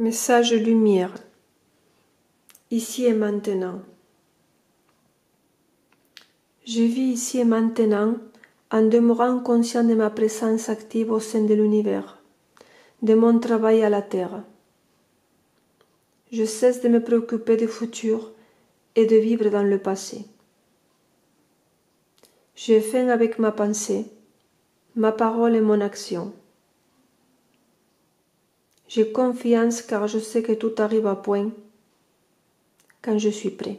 Message lumière. Ici et maintenant. Je vis ici et maintenant en demeurant conscient de ma présence active au sein de l'univers, de mon travail à la terre. Je cesse de me préoccuper du futur et de vivre dans le passé. Je fin avec ma pensée, ma parole et mon action. J'ai confiance car je sais que tout arrive à point quand je suis prêt.